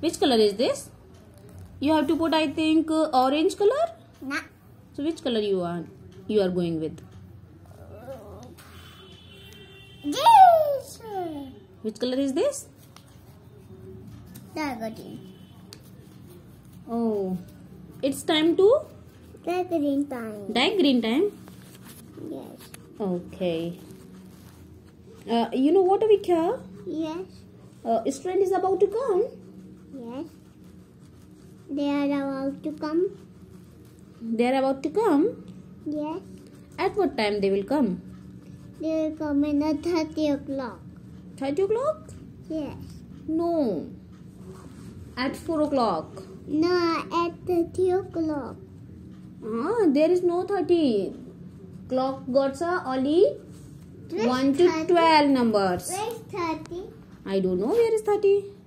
Which color is this? You have to put, I think, uh, orange color. Nah. So which color you are you are going with? This. Which color is this? Green. Oh, it's time to The green time. dye green time. Yes. Okay. Uh, you know what, Abhikhya? Yes. Uh, student is about to come. They are about to come. They are about to come. Yes. At what time they will come? They will come in at 30 o'clock. 30 o'clock? Yes. No. At 4 o'clock. No, at 30 o'clock. Ah, there is no 30. Clock got only 1 to 12 numbers. Where's 30? I don't know where is 30.